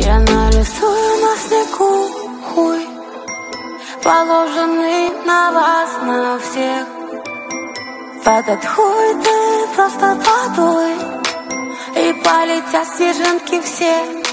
Я нарисую на снегу хуй Положенный на вас, на всех. В этот хуй ты просто подуй И полетят снежинки все.